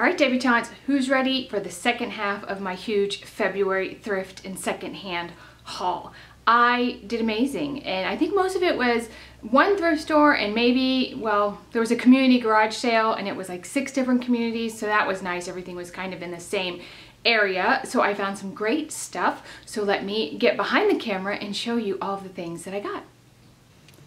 All right, debutantes, who's ready for the second half of my huge February thrift and secondhand haul? I did amazing, and I think most of it was one thrift store and maybe, well, there was a community garage sale and it was like six different communities, so that was nice. Everything was kind of in the same area, so I found some great stuff. So let me get behind the camera and show you all the things that I got.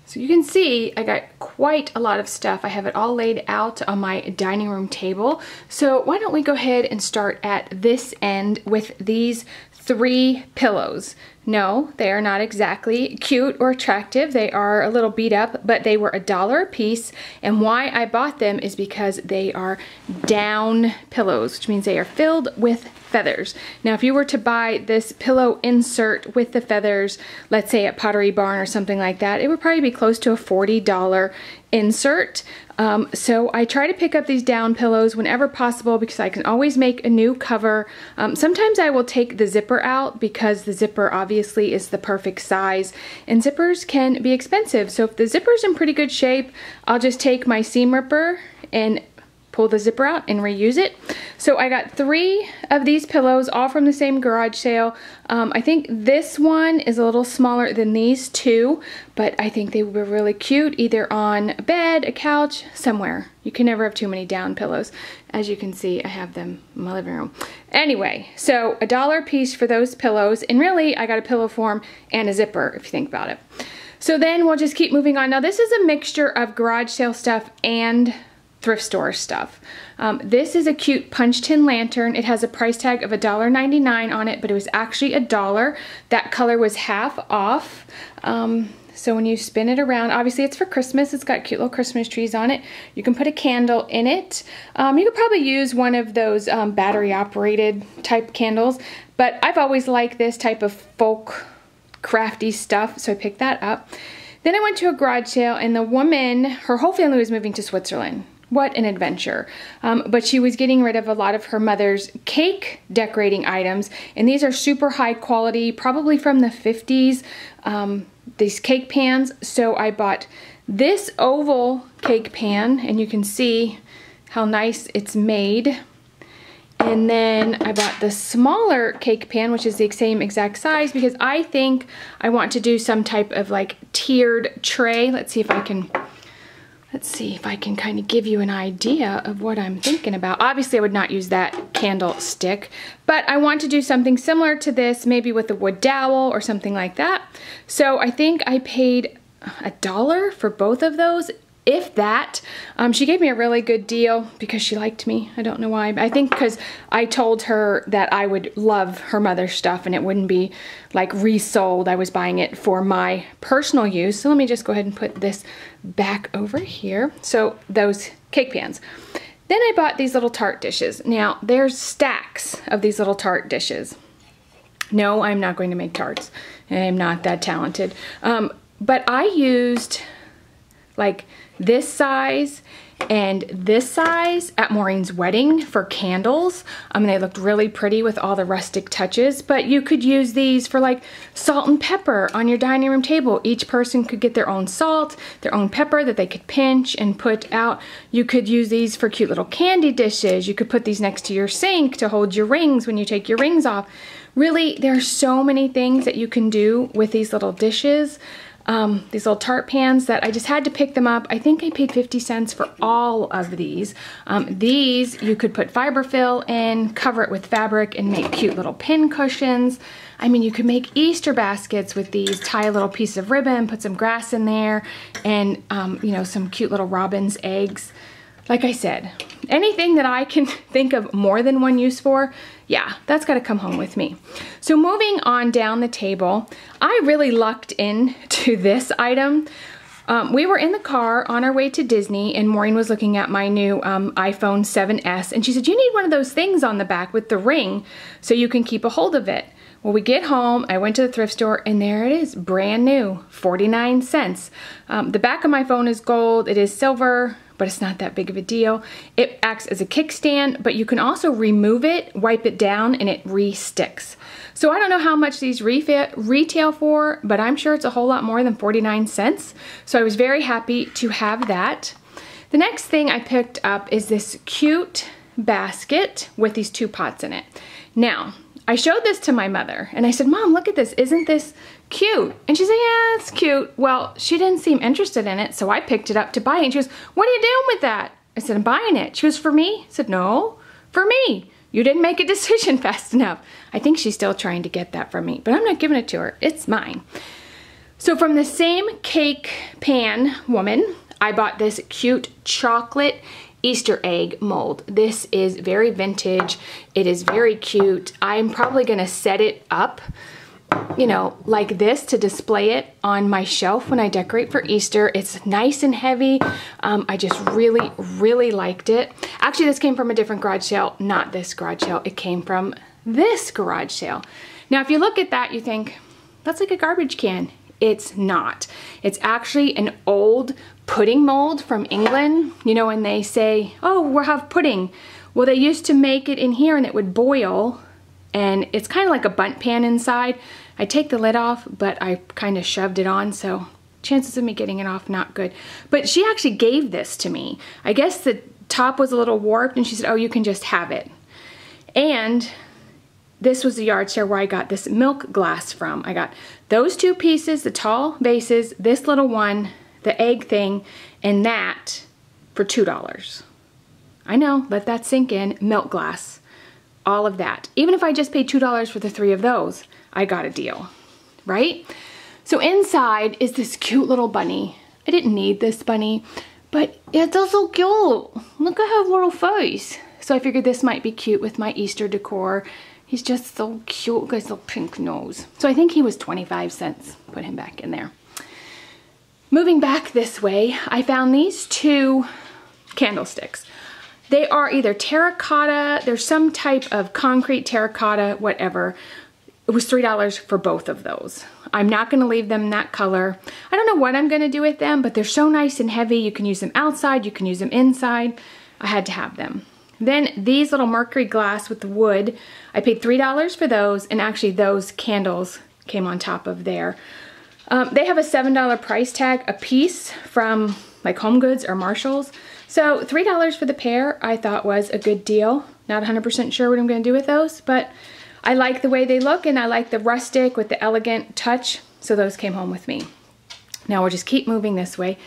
So you can see I got quite a lot of stuff. I have it all laid out on my dining room table. So why don't we go ahead and start at this end with these three pillows. No, they are not exactly cute or attractive. They are a little beat up, but they were a dollar a piece. And why I bought them is because they are down pillows, which means they are filled with feathers. Now, if you were to buy this pillow insert with the feathers, let's say at Pottery Barn or something like that, it would probably be close to a $40 insert. Um, so I try to pick up these down pillows whenever possible because I can always make a new cover. Um, sometimes I will take the zipper out because the zipper obviously is the perfect size and zippers can be expensive. So if the zipper's in pretty good shape, I'll just take my seam ripper and pull the zipper out and reuse it. So I got three of these pillows, all from the same garage sale. Um, I think this one is a little smaller than these two, but I think they were really cute, either on a bed, a couch, somewhere. You can never have too many down pillows. As you can see, I have them in my living room. Anyway, so a dollar piece for those pillows, and really, I got a pillow form and a zipper, if you think about it. So then we'll just keep moving on. Now this is a mixture of garage sale stuff and thrift store stuff. Um, this is a cute punch tin lantern. It has a price tag of $1.99 on it, but it was actually a dollar. That color was half off. Um, so when you spin it around, obviously it's for Christmas. It's got cute little Christmas trees on it. You can put a candle in it. Um, you could probably use one of those um, battery operated type candles, but I've always liked this type of folk crafty stuff, so I picked that up. Then I went to a garage sale and the woman, her whole family was moving to Switzerland what an adventure. Um, but she was getting rid of a lot of her mother's cake decorating items, and these are super high quality, probably from the 50s, um, these cake pans. So I bought this oval cake pan, and you can see how nice it's made. And then I bought the smaller cake pan, which is the same exact size, because I think I want to do some type of like tiered tray. Let's see if I can Let's see if I can kind of give you an idea of what I'm thinking about. Obviously, I would not use that candlestick, but I want to do something similar to this, maybe with a wood dowel or something like that. So I think I paid a dollar for both of those if that. Um, she gave me a really good deal because she liked me. I don't know why. I think because I told her that I would love her mother's stuff and it wouldn't be like resold. I was buying it for my personal use. So let me just go ahead and put this back over here. So those cake pans. Then I bought these little tart dishes. Now there's stacks of these little tart dishes. No, I'm not going to make tarts. I'm not that talented. Um, but I used like this size and this size at Maureen's wedding for candles. I mean, they looked really pretty with all the rustic touches, but you could use these for like salt and pepper on your dining room table. Each person could get their own salt, their own pepper that they could pinch and put out. You could use these for cute little candy dishes. You could put these next to your sink to hold your rings when you take your rings off. Really, there are so many things that you can do with these little dishes um, these little tart pans that I just had to pick them up. I think I paid 50 cents for all of these. Um, these you could put fiberfill in, cover it with fabric and make cute little pin cushions. I mean, you could make Easter baskets with these, tie a little piece of ribbon, put some grass in there, and, um, you know, some cute little robin's eggs. Like I said, anything that I can think of more than one use for, yeah, that's got to come home with me. So moving on down the table, I really lucked into this item. Um, we were in the car on our way to Disney and Maureen was looking at my new um, iPhone 7S and she said, you need one of those things on the back with the ring so you can keep a hold of it. Well, we get home, I went to the thrift store, and there it is, brand new, 49 cents. Um, the back of my phone is gold, it is silver, but it's not that big of a deal. It acts as a kickstand, but you can also remove it, wipe it down, and it re-sticks. So I don't know how much these retail for, but I'm sure it's a whole lot more than 49 cents. So I was very happy to have that. The next thing I picked up is this cute basket with these two pots in it. Now, I showed this to my mother and I said, Mom, look at this. Isn't this cute? And she said, yeah, it's cute. Well, she didn't seem interested in it, so I picked it up to buy it. And she goes, what are you doing with that? I said, I'm buying it. She goes, for me? I said, no, for me. You didn't make a decision fast enough. I think she's still trying to get that from me, but I'm not giving it to her. It's mine. So from the same cake pan woman, I bought this cute chocolate Easter egg mold. This is very vintage. It is very cute. I'm probably gonna set it up you know, like this to display it on my shelf when I decorate for Easter. It's nice and heavy. Um, I just really, really liked it. Actually, this came from a different garage sale, not this garage sale. It came from this garage sale. Now, if you look at that, you think, that's like a garbage can. It's not. It's actually an old pudding mold from England. You know, when they say, oh, we'll have pudding. Well, they used to make it in here and it would boil and it's kind of like a Bundt pan inside. I take the lid off, but I kind of shoved it on, so chances of me getting it off, not good. But she actually gave this to me. I guess the top was a little warped, and she said, oh, you can just have it. And this was the yard sale where I got this milk glass from. I got those two pieces, the tall vases, this little one, the egg thing, and that for $2. I know, let that sink in, milk glass all of that. Even if I just paid $2 for the three of those, I got a deal, right? So inside is this cute little bunny. I didn't need this bunny, but it's so cute. Look at her little face. So I figured this might be cute with my Easter decor. He's just so cute, got his little pink nose. So I think he was 25 cents. Put him back in there. Moving back this way, I found these two candlesticks. They are either terracotta, there's some type of concrete terracotta, whatever. It was $3 for both of those. I'm not gonna leave them that color. I don't know what I'm gonna do with them, but they're so nice and heavy. You can use them outside, you can use them inside. I had to have them. Then these little mercury glass with the wood, I paid $3 for those, and actually those candles came on top of there. Um, they have a $7 price tag a piece from like Home Goods or Marshalls. So $3 for the pair I thought was a good deal. Not 100% sure what I'm going to do with those, but I like the way they look and I like the rustic with the elegant touch, so those came home with me. Now we'll just keep moving this way.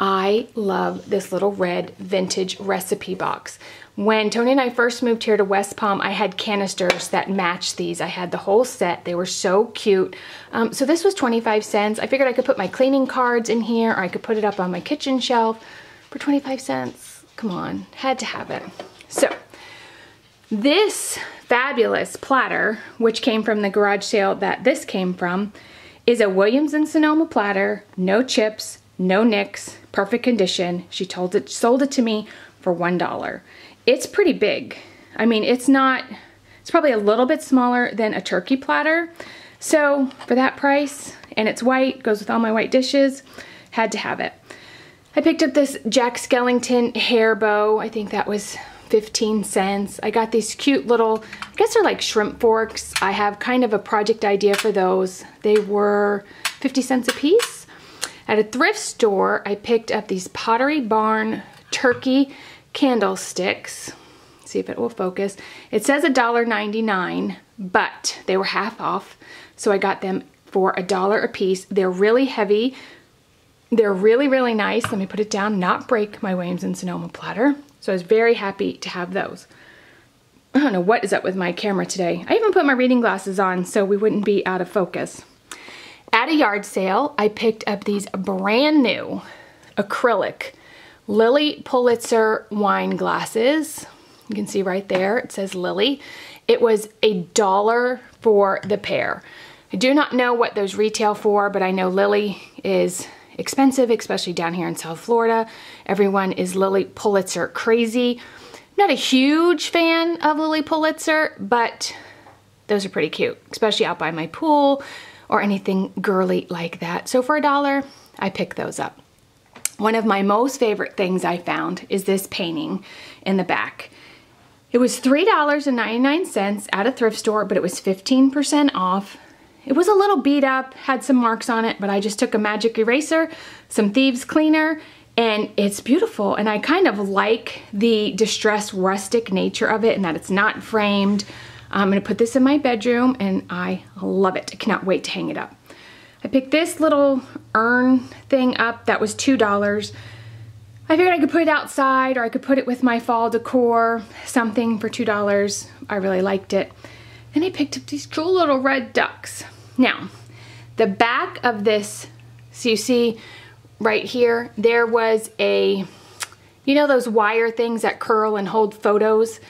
I love this little red vintage recipe box. When Tony and I first moved here to West Palm, I had canisters that matched these. I had the whole set. They were so cute. Um, so this was 25 cents. I figured I could put my cleaning cards in here or I could put it up on my kitchen shelf for 25 cents. Come on, had to have it. So this fabulous platter, which came from the garage sale that this came from, is a Williams and Sonoma platter, no chips, no nicks, perfect condition. She told it, sold it to me for $1. It's pretty big. I mean, it's not, it's probably a little bit smaller than a turkey platter. So for that price, and it's white, goes with all my white dishes, had to have it. I picked up this Jack Skellington hair bow. I think that was 15 cents. I got these cute little, I guess they're like shrimp forks. I have kind of a project idea for those. They were 50 cents a piece. At a thrift store, I picked up these Pottery Barn turkey candlesticks. See if it will focus. It says $1.99, but they were half off. So I got them for a dollar a piece. They're really heavy, they're really, really nice. Let me put it down, not break my Williams and Sonoma platter. So I was very happy to have those. I don't know what is up with my camera today. I even put my reading glasses on so we wouldn't be out of focus. At a yard sale, I picked up these brand new acrylic Lilly Pulitzer wine glasses. You can see right there, it says Lilly. It was a dollar for the pair. I do not know what those retail for, but I know Lilly is expensive, especially down here in South Florida. Everyone is Lilly Pulitzer crazy. Not a huge fan of Lilly Pulitzer, but those are pretty cute, especially out by my pool or anything girly like that. So for a dollar, I pick those up. One of my most favorite things I found is this painting in the back. It was $3.99 at a thrift store, but it was 15% off. It was a little beat up, had some marks on it, but I just took a magic eraser, some thieves cleaner, and it's beautiful and I kind of like the distressed rustic nature of it and that it's not framed. I'm gonna put this in my bedroom and I love it. I cannot wait to hang it up. I picked this little urn thing up that was $2. I figured I could put it outside or I could put it with my fall decor, something for $2. I really liked it. Then I picked up these cool little red ducks. Now, the back of this, so you see right here, there was a, you know those wire things that curl and hold photos?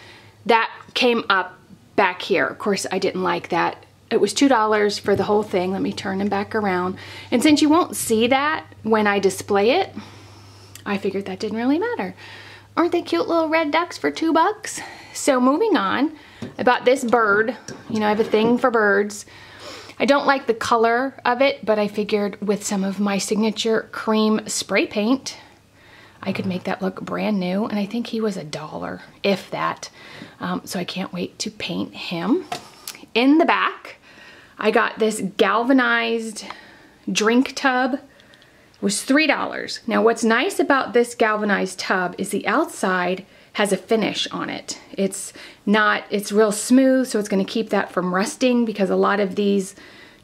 That came up back here. Of course, I didn't like that. It was $2 for the whole thing. Let me turn them back around. And since you won't see that when I display it, I figured that didn't really matter. Aren't they cute little red ducks for two bucks? So moving on, I bought this bird. You know, I have a thing for birds. I don't like the color of it, but I figured with some of my signature cream spray paint, I could make that look brand new. And I think he was a dollar, if that. Um, so I can't wait to paint him. In the back, I got this galvanized drink tub. It was $3. Now what's nice about this galvanized tub is the outside has a finish on it. It's not, it's real smooth, so it's gonna keep that from rusting because a lot of these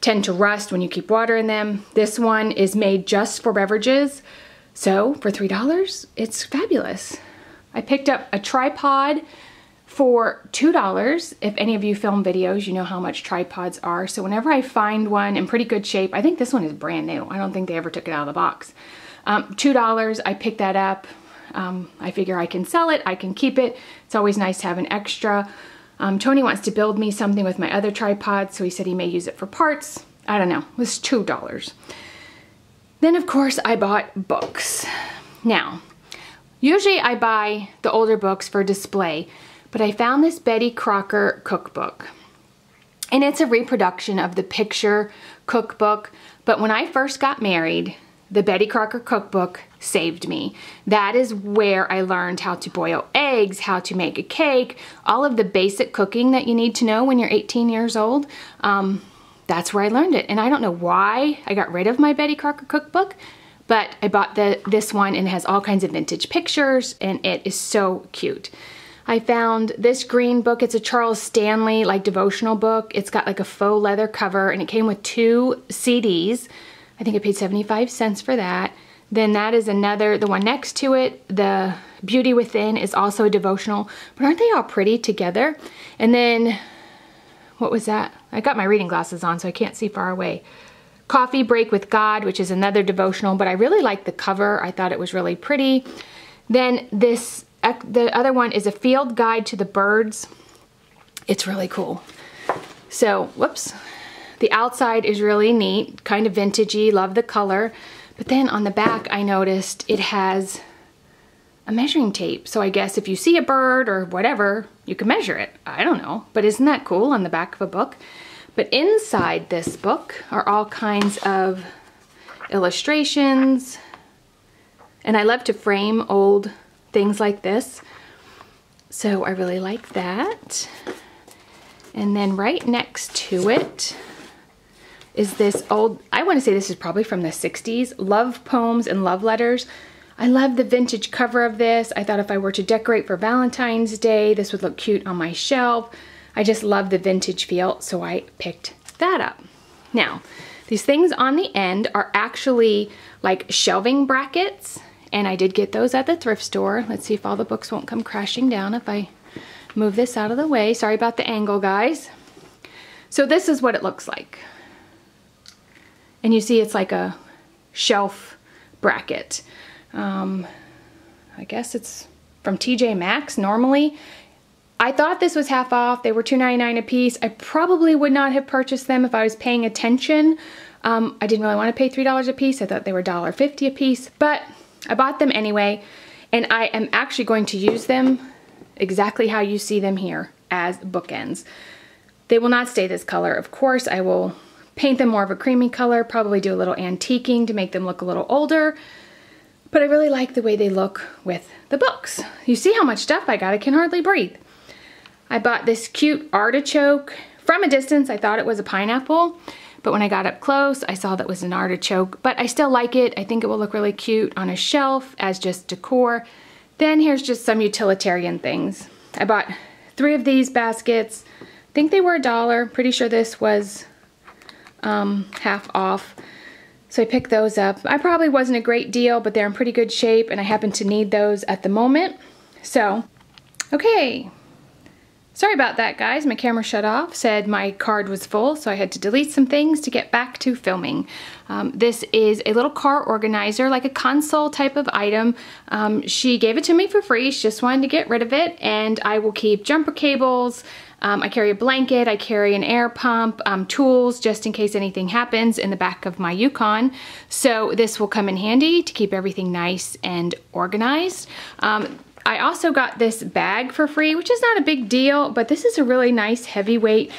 tend to rust when you keep water in them. This one is made just for beverages. So for $3, it's fabulous. I picked up a tripod for $2. If any of you film videos, you know how much tripods are. So whenever I find one in pretty good shape, I think this one is brand new. I don't think they ever took it out of the box. Um, $2, I picked that up. Um, I figure I can sell it, I can keep it. It's always nice to have an extra. Um, Tony wants to build me something with my other tripod, so he said he may use it for parts. I don't know, it was $2. Then of course I bought books. Now, usually I buy the older books for display, but I found this Betty Crocker cookbook. And it's a reproduction of the picture cookbook, but when I first got married, the Betty Crocker cookbook saved me. That is where I learned how to boil eggs, how to make a cake, all of the basic cooking that you need to know when you're 18 years old. Um, that's where I learned it. And I don't know why I got rid of my Betty Crocker cookbook, but I bought the this one and it has all kinds of vintage pictures and it is so cute. I found this green book. It's a Charles Stanley like devotional book. It's got like a faux leather cover and it came with two CDs. I think I paid 75 cents for that. Then that is another, the one next to it, the Beauty Within is also a devotional. But aren't they all pretty together? And then, what was that? I got my reading glasses on so I can't see far away. Coffee Break with God, which is another devotional, but I really like the cover. I thought it was really pretty. Then this, the other one is a field guide to the birds. It's really cool. So, whoops. The outside is really neat, kind of vintagey, love the color. But then on the back, I noticed it has a measuring tape. So I guess if you see a bird or whatever, you can measure it. I don't know, but isn't that cool on the back of a book? But inside this book are all kinds of illustrations. And I love to frame old things like this. So I really like that. And then right next to it is this old, I want to say this is probably from the 60s, love poems and love letters. I love the vintage cover of this. I thought if I were to decorate for Valentine's Day, this would look cute on my shelf. I just love the vintage feel, so I picked that up. Now, these things on the end are actually like shelving brackets, and I did get those at the thrift store. Let's see if all the books won't come crashing down if I move this out of the way. Sorry about the angle, guys. So this is what it looks like. And you see it's like a shelf bracket. Um, I guess it's from TJ Maxx normally. I thought this was half off. They were $2.99 a piece. I probably would not have purchased them if I was paying attention. Um, I didn't really want to pay $3 a piece. I thought they were $1.50 a piece, but I bought them anyway. And I am actually going to use them exactly how you see them here as bookends. They will not stay this color. Of course, I will paint them more of a creamy color, probably do a little antiquing to make them look a little older. But I really like the way they look with the books. You see how much stuff I got, I can hardly breathe. I bought this cute artichoke. From a distance, I thought it was a pineapple, but when I got up close, I saw that was an artichoke, but I still like it. I think it will look really cute on a shelf as just decor. Then here's just some utilitarian things. I bought three of these baskets. I think they were a dollar. Pretty sure this was um, half off. So I picked those up. I probably wasn't a great deal, but they're in pretty good shape and I happen to need those at the moment. So, okay. Sorry about that, guys. My camera shut off, said my card was full, so I had to delete some things to get back to filming. Um, this is a little car organizer, like a console type of item. Um, she gave it to me for free. She just wanted to get rid of it, and I will keep jumper cables, um, I carry a blanket, I carry an air pump, um, tools just in case anything happens in the back of my Yukon. So this will come in handy to keep everything nice and organized. I also got this bag for free, which is not a big deal, but this is a really nice heavyweight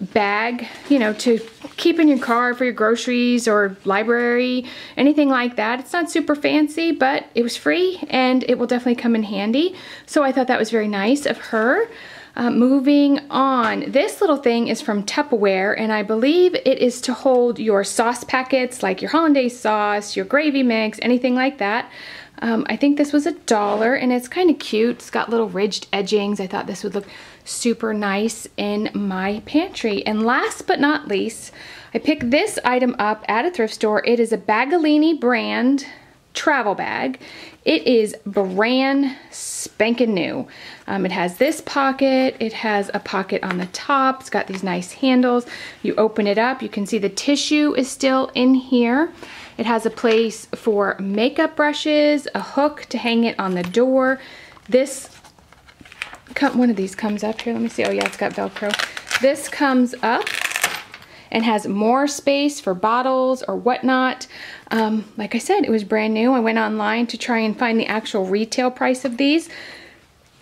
bag, you know, to keep in your car for your groceries or library, anything like that. It's not super fancy, but it was free and it will definitely come in handy. So I thought that was very nice of her. Uh, moving on, this little thing is from Tupperware and I believe it is to hold your sauce packets like your hollandaise sauce, your gravy mix, anything like that. Um, I think this was a dollar and it's kind of cute. It's got little ridged edgings. I thought this would look super nice in my pantry. And last but not least, I picked this item up at a thrift store. It is a Baggallini brand travel bag. It is brand spanking new. Um, it has this pocket. It has a pocket on the top. It's got these nice handles. You open it up. You can see the tissue is still in here. It has a place for makeup brushes, a hook to hang it on the door. This, one of these comes up here. Let me see. Oh yeah, it's got Velcro. This comes up and has more space for bottles or whatnot. Um, like I said, it was brand new. I went online to try and find the actual retail price of these.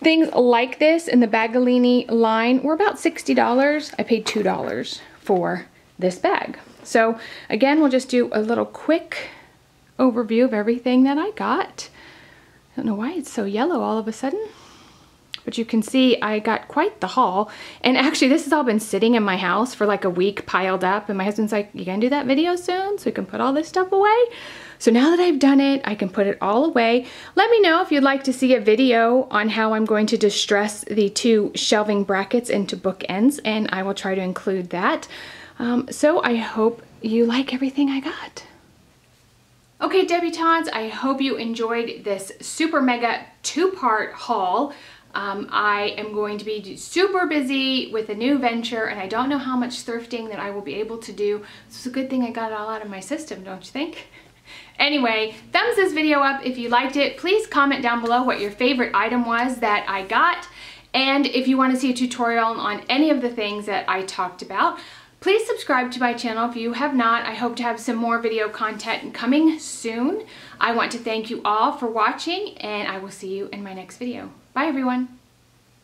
Things like this in the Baggallini line were about $60. I paid $2 for this bag. So again, we'll just do a little quick overview of everything that I got. I don't know why it's so yellow all of a sudden. But you can see I got quite the haul. And actually this has all been sitting in my house for like a week piled up. And my husband's like, you gonna do that video soon so we can put all this stuff away? So now that I've done it, I can put it all away. Let me know if you'd like to see a video on how I'm going to distress the two shelving brackets into bookends and I will try to include that. Um, so I hope you like everything I got. Okay, debutantes, I hope you enjoyed this super mega two-part haul. Um, I am going to be super busy with a new venture and I don't know how much thrifting that I will be able to do. So it's a good thing I got it all out of my system, don't you think? Anyway, thumbs this video up if you liked it. Please comment down below what your favorite item was that I got. And if you want to see a tutorial on any of the things that I talked about, Please subscribe to my channel if you have not. I hope to have some more video content coming soon. I want to thank you all for watching and I will see you in my next video. Bye everyone.